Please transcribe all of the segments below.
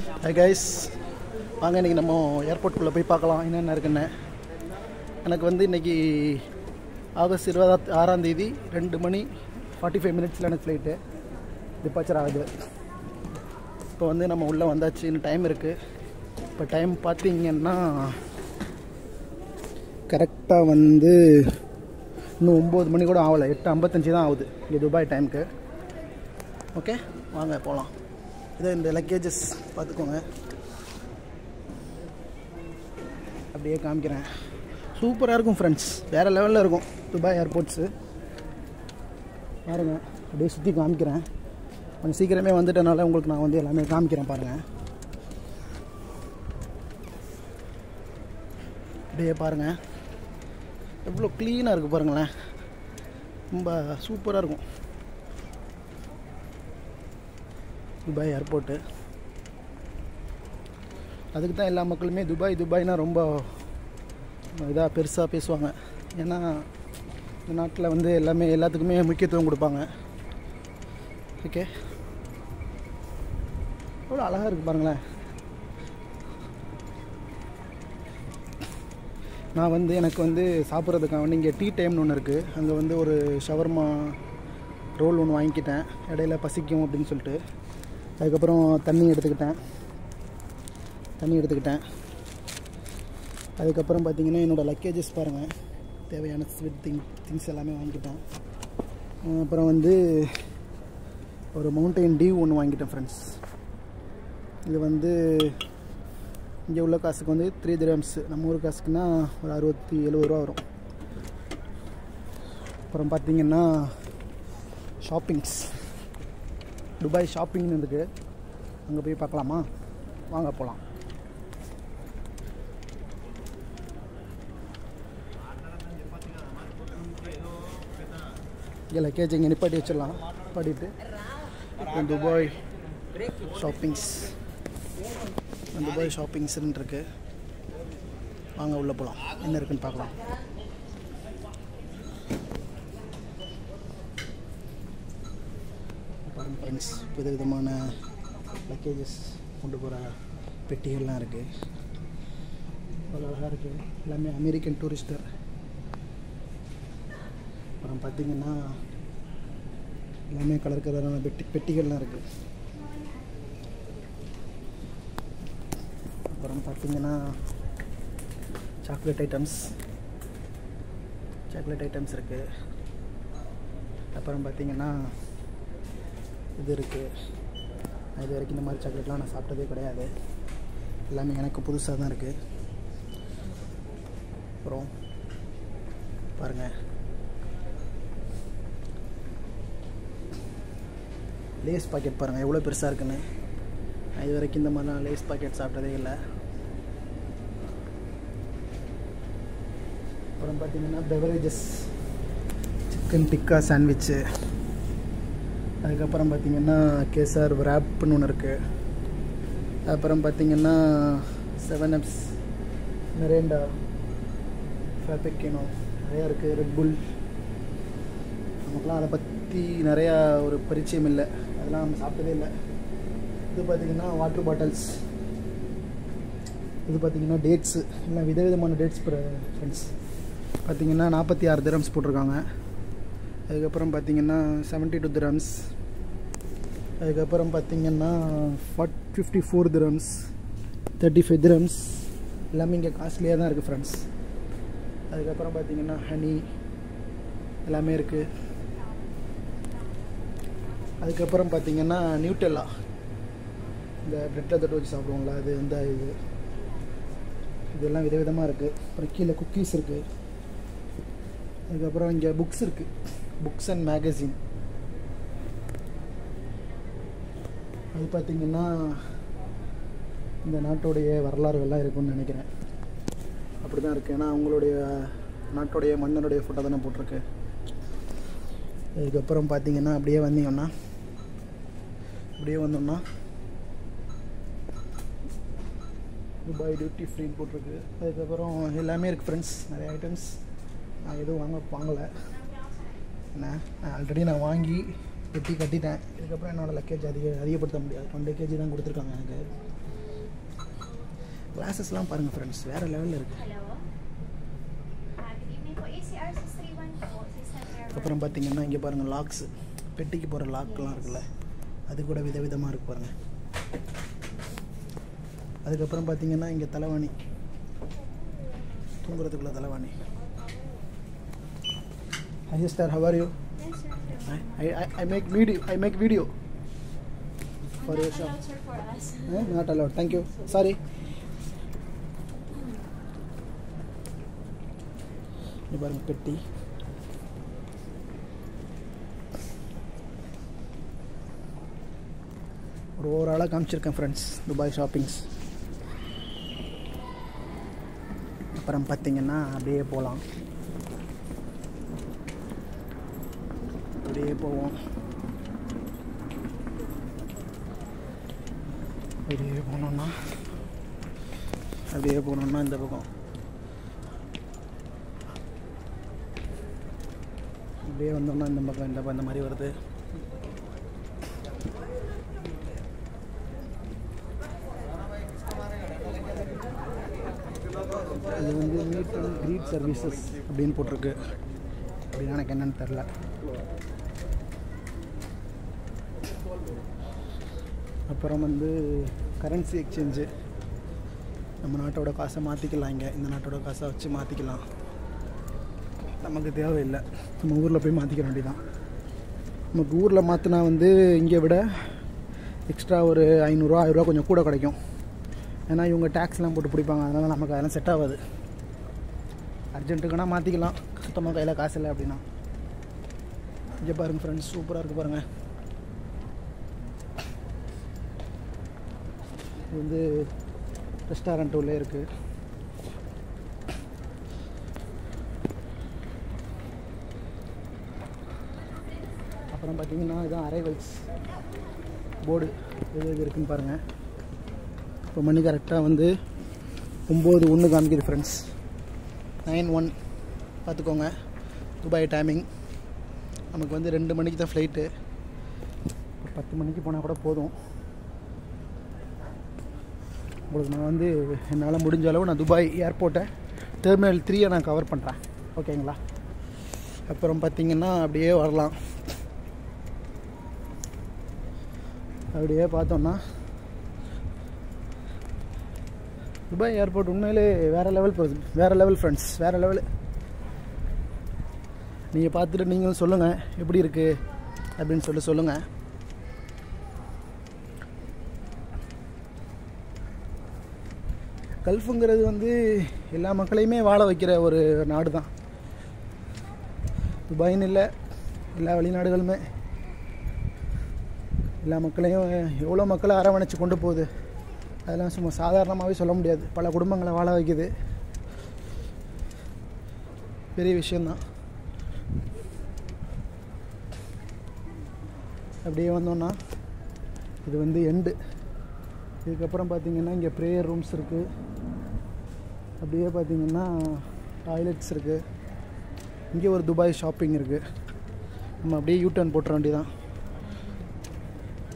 Hi guys வாங்க இன்றைக்கி நம்ம ஏர்போர்ட்குள்ளே போய் பார்க்கலாம். என்னென்ன இருக்குன்னு. எனக்கு வந்து இன்றைக்கி ஆகஸ்ட் இருபதா ஆறாம் தேதி ரெண்டு மணி ஃபார்ட்டி ஃபைவ் மினிட்ஸில் எனக்கு ஃப்ளைட்டு டிபார்ச்சர் ஆகுது. இப்போ வந்து நம்ம உள்ளே வந்தாச்சு. இன்னும் டைம் இருக்குது இப்போ டைம் பார்த்தீங்கன்னா கரெக்டாக வந்து இன்னும் ஒம்பது மணி கூட ஆகலை. எட்டு ஐம்பத்தஞ்சு தான் ஆகுது. இங்கே துபாய் டைமுக்கு ஓகே வாங்க போகலாம் இதை இந்த லக்கேஜஸ் பார்த்துக்கோங்க. அப்படியே காமிக்கிறேன். சூப்பராக இருக்கும் ஃப்ரெண்ட்ஸ் வேறு லெவலில் இருக்கும். துபாய் ஏர்போர்ட்ஸு பாருங்கள் அப்படியே சுற்றி காமிக்கிறேன். கொஞ்சம் சீக்கிரமே வந்துட்டனால உங்களுக்கு நான் வந்து எல்லாமே காமிக்கிறேன் பாருங்கள் அப்படியே பாருங்கள் எவ்வளோ க்ளீனாக இருக்குது பாருங்களேன். ரொம்ப சூப்பராக இருக்கும். துபாய் ஏர்போர்ட்டு அதுக்கு தான் எல்லா மக்களுமே துபாய் துபாய்னால் ரொம்ப இதாக பெருசாக பேசுவாங்க. ஏன்னா இந்த நாட்டில் வந்து எல்லாமே எல்லாத்துக்குமே முக்கியத்துவம் கொடுப்பாங்க. ஓகே எவ்வளோ அழகாக இருக்குது பாருங்களேன். நான் வந்து எனக்கு வந்து சாப்பிட்றதுக்காக வந்து இங்கே டீ டைம்னு ஒன்று இருக்குது அங்கே வந்து ஒரு ஷவர்மா ரோல் ஒன்று வாங்கிக்கிட்டேன். இடையில பசிக்கும் அப்படின்னு சொல்லிட்டு. அதுக்கப்புறம் தண்ணி எடுத்துக்கிட்டேன். தண்ணி எடுத்துக்கிட்டேன். அதுக்கப்புறம் பார்த்தீங்கன்னா என்னோடய லக்கேஜஸ் பாருங்கள் தேவையான ஸ்வீட் திங் திங்ஸ் எல்லாமே வாங்கிக்கிட்டேன் அப்புறம் வந்து ஒரு மவுண்டைன் டியூ ஒன்று வாங்கிட்டேன் ஃப்ரெண்ட்ஸ் இது வந்து இங்கே உள்ள காசுக்கு வந்து த்ரீ திரம்ஸ் நம்ம ஊர் காசுக்குன்னா ஒரு அறுபத்தி எழுபது ரூபா வரும். அப்புறம் பார்த்தீங்கன்னா ஷாப்பிங்ஸ் துபாய் ஷாப்பிங்னு இருக்குது அங்கே போய் பார்க்கலாமா? வாங்க போகலாம் இல்லை கேஜி இங்கே நிப்பாட்டி வச்சிடலாம். நிப்பாட்டிட்டு துபாய் ஷாப்பிங்ஸ் துபாய் ஷாப்பிங்ஸ்ன்னு இருக்குது வாங்க உள்ளே போகலாம் என்ன இருக்குன்னு பார்க்கலாம். பாருங்க ஃப்ரெண்ட்ஸ் வித விதமான லக்கேஜஸ் கொண்டு போகிற பெட்டிகள்லாம் இருக்குது அவ்வளோ அழகாக இருக்குது எல்லாமே அமெரிக்கன் டூரிஸ்டர் அப்புறம் பார்த்தீங்கன்னா எல்லாமே கலர் கலரான பெட்டி பெட்டிகள்லாம் இருக்குது அப்புறம் பார்த்திங்கன்னா சாக்லேட் ஐட்டம்ஸ் சாக்லேட் ஐட்டம்ஸ் இருக்குது அப்புறம் பார்த்திங்கன்னா இது இருக்குது இது வரைக்கும் இந்த மாதிரி சாக்லேட்லாம் நான் சாப்பிட்டதே கிடையாது. எல்லாமே எனக்கு புதுசாக தான் இருக்குது அப்புறம் பாருங்கள் லேஸ் பாக்கெட் பாருங்கள் எவ்வளோ பெருசாக இருக்குன்னு. இது வரைக்கும் இந்த மாதிரிலாம் லேஸ் பாக்கெட் சாப்பிட்டதே இல்லை. அப்புறம் பார்த்தீங்கன்னா பெவரேஜஸ் சிக்கன் டிக்கா சாண்ட்விட்சு அதுக்கப்புறம் பார்த்திங்கன்னா கேசர் ரேப்னு ஒன்று இருக்குது அப்புறம் பார்த்திங்கன்னா செவன் அப்ஸ் மெரேண்டா ஃபேபிக்கினோ நிறையா இருக்குது ரெட் புல் நமக்குலாம் அதை பற்றி நிறையா ஒரு பரிச்சயம் இல்லை. அதெல்லாம் நம்ம சாப்பிட்டதே இல்லை. இது பார்த்திங்கன்னா வாட்டர் பாட்டில்ஸ் இது பார்த்திங்கன்னா டேட்ஸு எல்லாம் விதவிதமான டேட்ஸ் ஃப்ரெண்ட்ஸ் பார்த்திங்கன்னா நாற்பத்தி ஆறு திரம்ஸ் போட்டிருக்காங்க. அதுக்கப்புறம் பார்த்திங்கன்னா செவன்ட்டி டூ திரம்ஸ் அதுக்கப்புறம் பார்த்திங்கன்னா but fifty four dirhams thirty five dirhams எல்லாமே இங்கே காஸ்ட்லியாக தான் இருக்குது ஃப்ரெண்ட்ஸ் அதுக்கப்புறம் பார்த்திங்கன்னா ஹனி எல்லாமே இருக்குது அதுக்கப்புறம் பார்த்திங்கன்னா நியூட்டெல்லா இந்த ப்ரெட்டில் தொட்டு வச்சு சாப்பிடுவோம்ல அது இந்த இது. இதெல்லாம் விதவிதமாக இருக்குது அப்புறம் கீழே குக்கீஸ் இருக்குது அதுக்கப்புறம் இங்கே புக்ஸ் இருக்குது புக்ஸ் அண்ட் மேகசின் அது பார்த்திங்கன்னா இந்த நாட்டுடைய வரலாறுகள்லாம் இருக்குன்னு நினைக்கிறேன். அப்படி தான் இருக்குது ஏன்னா அவங்களுடைய நாட்டுடைய மன்னனுடைய ஃபோட்டோ தானே போட்டிருக்கு. அதுக்கப்புறம் பார்த்தீங்கன்னா அப்படியே வந்தீங்கன்னா அப்படியே வந்தோம்னா துபாய் டியூட்டி ஃப்ரீன்னு போட்டிருக்கு. அதுக்கப்புறம் எல்லாமே இருக்குது ஃப்ரெண்ட்ஸ் நிறைய ஐட்டம்ஸ் நான் எதுவும் வாங்க வாங்கலை. என்ன? ஆல்ரெடி நான் வாங்கி வெட்டி கட்டிட்டேன். இதுக்கப்புறம் என்னோடய லக்கேஜ் அதிக அதிகப்படுத்த முடியாது. டுவெண்ட்டி கேஜி தான் கொடுத்துருக்காங்க எனக்கு. கிளாஸஸ்லாம் பாருங்கள் ஃப்ரெண்ட்ஸ் வேறு லெவலில் இருக்குது Hello. Good evening. Po. ACR 631 po. System error. அப்புறம் பார்த்தீங்கன்னா இங்கே பாருங்கள் லாக்ஸ் பெட்டிக்கு போகிற லாக்லாம் இருக்குல்ல. அது கூட விதவிதமாக இருக்கு பாருங்கள் அதுக்கப்புறம் பார்த்தீங்கன்னா இங்கே தலைவாணி. தூங்குறதுக்குள்ள தலைவாணி. Hi star hour You Yes, sir. I I I make video I make video For Not your shop. allowed, sir, for us. Not allowed thank you sorry இங்கே பாருங்க பெட்டி ஒரு ஓவராலாக காமிச்சிருக்கேன் ஃப்ரெண்ட்ஸ் துபாய் ஷாப்பிங்ஸ் அப்புறம் பார்த்தீங்கன்னா அப்படியே போகலாம் அப்படியே போவோம் அப்படியே போனோம்னா அப்படியே போனோம்னா இந்த பக்கம். அப்படியே வந்தோம்னா இந்த பக்கம் இந்த பக்கம் இந்த மாதிரி வருது. இது வந்து மீட் அண்ட் க்ரீட் சர்வீசஸ் அப்படின்னு போட்டிருக்கு. அப்படின்னா எனக்கு என்னன்னு தெரில அப்புறம் வந்து கரன்சி எக்ஸ்சேஞ்சு நம்ம நாட்டோட காசை மாற்றிக்கலாம் இங்கே. இந்த நாட்டோட காசை வச்சு மாற்றிக்கலாம் நமக்கு தேவையில்லை. நம்ம ஊரில் போய் மாற்றிக்க வேண்டியதான் நமக்கு ஊரில் மாற்றினா வந்து இங்கே விட எக்ஸ்ட்ரா ஒரு ஐநூறுரூவா ஆயிரரூவா கொஞ்சம் கூட கிடைக்கும். ஏன்னா இவங்க டேக்ஸ்லாம் போட்டு பிடிப்பாங்க. அதனால் நமக்கு அதெல்லாம் செட் ஆகாது. அர்ஜென்ட்டுக்குன்னா மாற்றிக்கலாம் சுத்தமாக கையில் காசு இல்லை அப்படின்னா. இங்கே பாருங்கள் ஃப்ரெண்ட்ஸ் சூப்பராக இருக்குது பாருங்கள் இது வந்து ரெஸ்டாரண்ட் உள்ளே இருக்குது அப்புறம் பார்த்தீங்கன்னா இதுதான் அரைவல்ஸ் போர்டு எது எது இருக்குன்னு பாருங்கள் இப்போ மணி கரெக்டாக வந்து ஒம்பது ஒன்று காமிக்குது ஃப்ரெண்ட்ஸ் நைன் ஒன் பார்த்துக்கோங்க. துபாய் டைமிங் நமக்கு வந்து ரெண்டு மணிக்கு தான் ஃப்ளைட்டு பத்து மணிக்கு போனால் கூட போதும். உங்களுக்கு நான் வந்து என்னால் முடிஞ்ச அளவு நான் துபாய் ஏர்போர்ட்டை டெர்மினல் த்ரீயை நான் கவர் பண்ணுறேன் ஓகேங்களா அப்புறம் பார்த்தீங்கன்னா அப்படியே வரலாம். அப்படியே பார்த்தோன்னா துபாய் ஏர்போர்ட் உண்மையிலே வேறு லெவல் வேறு லெவல் ஃப்ரெண்ட்ஸ் வேறு லெவல் நீங்கள் பார்த்துட்டு நீங்களும் சொல்லுங்கள் எப்படி இருக்குது அப்படின்னு சொல்லி சொல்லுங்கள் கல்ஃபுங்கிறது வந்து எல்லா மக்களையுமே வாழ வைக்கிற ஒரு நாடு தான் துபாய்னு இல்லை எல்லா வெளிநாடுகளுமே. எல்லா மக்களையும் எவ்வளோ மக்களை அரவணைச்சு கொண்டு போகுது. அதெல்லாம் சும்மா சாதாரணமாகவே சொல்ல முடியாது. பல குடும்பங்களை வாழ வைக்குது. பெரிய விஷயந்தான் அப்படியே வந்தோன்னா இது வந்து எண்டு இதுக்கப்புறம் பார்த்தீங்கன்னா இங்கே ப்ரேயர் ரூம்ஸ் இருக்குது அப்படியே பார்த்தீங்கன்னா டாய்லெட்ஸ் இருக்குது இங்கே ஒரு துபாய் ஷாப்பிங் இருக்குது நம்ம அப்படியே யூ டர்ன் போட்டுற வேண்டியதான்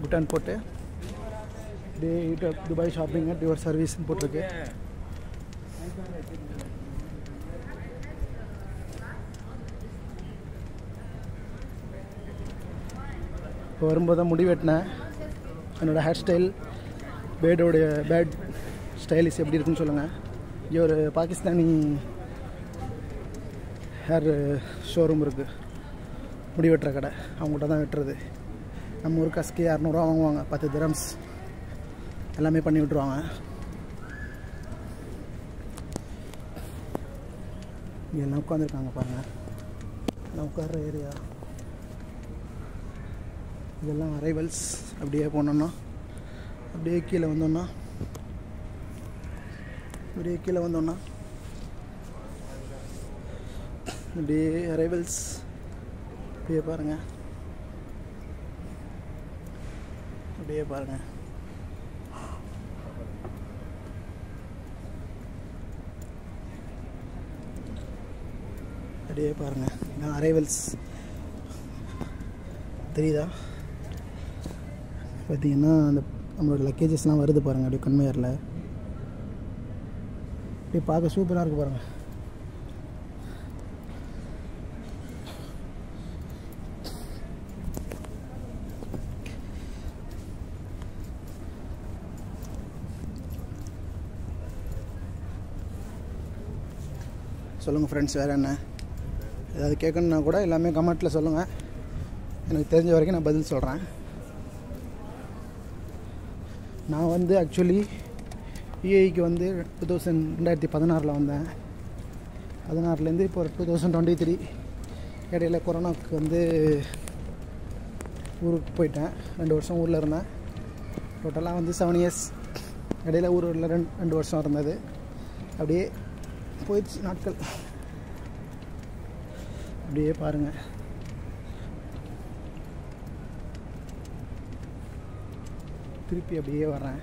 யூ டர்ன் போட்டு அப்படியே யூ டர்ன் துபாய் ஷாப்பிங் அப்படி ஒரு சர்வீஸ்ன்னு போட்டிருக்கு. இப்போ வரும்போது தான் முடி வெட்டினேன். என்னோடய ஹேர் ஸ்டைல் பேடோடைய பேட் ஸ்டைலிஷ் எப்படி இருக்குன்னு சொல்லுங்கள் இங்கே ஒரு பாகிஸ்தானி ஹேர் ஷோரூம் இருக்குது முடி வெட்டுற கடை. அவங்ககிட்ட தான் வெட்டுறது. நம்ம ஒரு கஸ்க்கு இரநூறுவா வாங்குவாங்க. பத்து திரம்ஸ் எல்லாமே பண்ணி விட்ருவாங்க இங்கே எல்லாம் உட்காந்துருக்காங்க பாருங்கள் எல்லாம் உட்கார்ற ஏரியா இதெல்லாம் அரைவல்ஸ் அப்படியே போனோன்னா அப்படியே கீழே வந்தோன்னா அப்படியே கீழே வந்தோன்னா அப்படியே அரைவல்ஸ் அப்படியே பாருங்கள் அப்படியே பாருங்கள் அப்படியே பாருங்கள் இதான் அரைவல்ஸ் தெரியுதா? பார்த்தீங்கன்னா அந்த நம்மளோட லக்கேஜஸ்லாம் வருது பாருங்கள் அப்படியே கன்வேயரில் இப்படி பார்க்க சூப்பராக இருக்கு பாருங்கள் சொல்லுங்கள் ஃப்ரெண்ட்ஸ் வேறு என்ன? ஏதாவது கேட்கணுன்னா கூட எல்லாமே கமெண்ட்டில் சொல்லுங்கள் எனக்கு தெரிஞ்ச வரைக்கும் நான் பதில் சொல்கிறேன் நான் வந்து ஆக்சுவலி யூஏக்கு வந்து டூ தௌசண்ட் ரெண்டாயிரத்தி பதினாறில் வந்தேன். பதினாறுலேருந்து இப்போ டூ தௌசண்ட் டுவெண்ட்டி த்ரீ இடையில கொரோனாவுக்கு வந்து ஊருக்கு போயிட்டேன். ரெண்டு வருஷம் ஊரில் இருந்தேன். டோட்டலாக வந்து செவன் இயர்ஸ் இடையில ஊரில் ரெண்டு ரெண்டு வருஷம் இருந்தது. அப்படியே போயிடுச்சு நாட்கள். அப்படியே பாருங்கள் திருப்பி அப்படியே வரேன்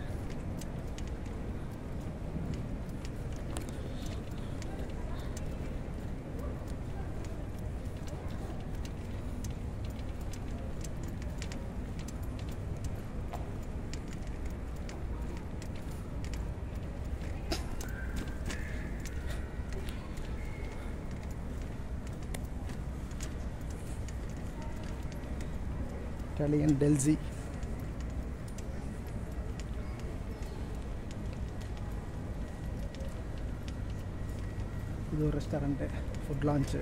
இட்டாலியன் டெல்சி இது ஒரு ரெஸ்டாரண்ட்டு ஃபுட் லான்ச்சு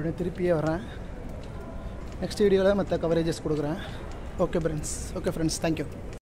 மறுபடியும் திருப்பியே வரேன் நெக்ஸ்ட் வீடியோவில் மற்ற கவரேஜஸ் கொடுக்குறேன். Okay friends okay friends thank you